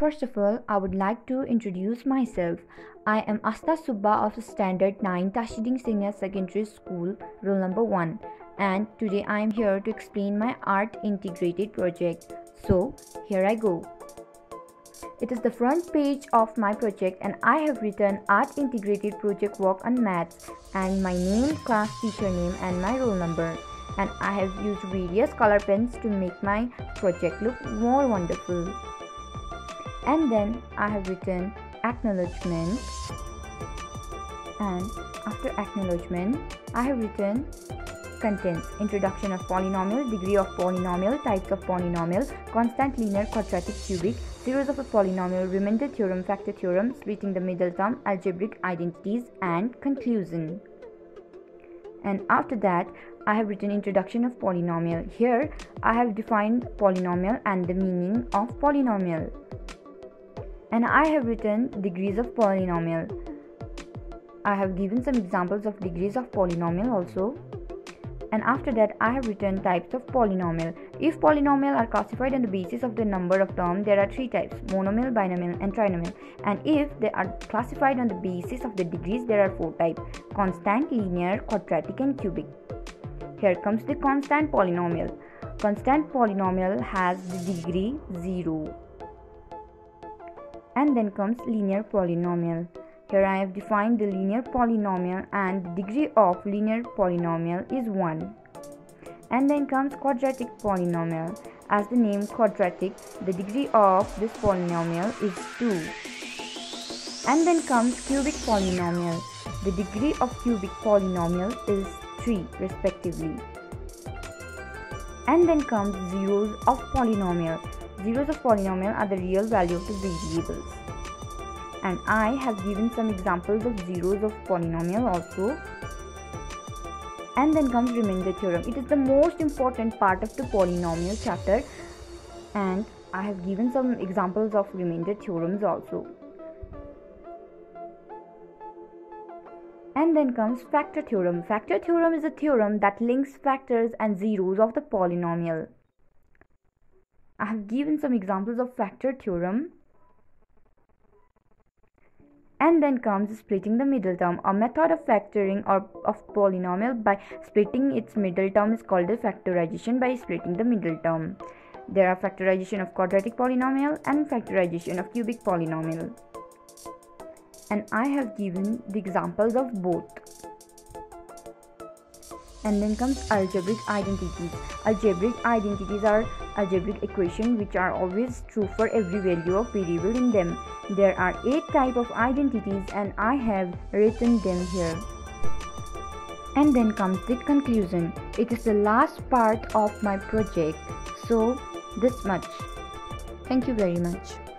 First of all, I would like to introduce myself. I am Aastha Subba of Standard 9 Tashiding Senior Secondary School, roll number 1, and today I am here to explain my art integrated project. So, here I go. It is the front page of my project and I have written art integrated project work on maths and my name, class teacher name and my roll number and I have used various color pens to make my project look more wonderful and then I have written acknowledgement. And after acknowledgement I have written contents introduction of polynomial degree of polynomial types of polynomial constant linear quadratic cubic zeros of a polynomial remainder theorem factor theorem splitting the middle term algebraic identities and conclusion. And after that I have written introduction of polynomial. Here I have defined polynomial and the meaning of polynomial and I have written degrees of polynomial. I have given some examples of degrees of polynomial also. And after that, I have written types of polynomial. If polynomial are classified on the basis of the number of terms, there are three types monomial, binomial, and trinomial. And if they are classified on the basis of the degrees, there are four types constant, linear, quadratic, and cubic. Here comes the constant polynomial. Constant polynomial has the degree 0 and then comes linear polynomial. Here I have defined the linear polynomial and the degree of linear polynomial is 1. And then comes quadratic polynomial. As the name quadratic, the degree of this polynomial is 2. And then comes cubic polynomial. The degree of cubic polynomial is 3 respectively. And then comes zeros of polynomial. Zeros of polynomial are the real value of the variables. And I have given some examples of zeros of polynomial also. And then comes remainder theorem. It is the most important part of the polynomial chapter. And I have given some examples of remainder theorems also. And then comes factor theorem. Factor theorem is a theorem that links factors and zeros of the polynomial. I have given some examples of factor theorem. And then comes splitting the middle term. A method of factoring or of polynomial by splitting its middle term is called a factorization by splitting the middle term. There are factorization of quadratic polynomial and factorization of cubic polynomial. And I have given the examples of both and then comes algebraic identities. Algebraic identities are algebraic equations which are always true for every value of variable in them. There are eight type of identities and i have written them here. And then comes the conclusion. It is the last part of my project. So this much. Thank you very much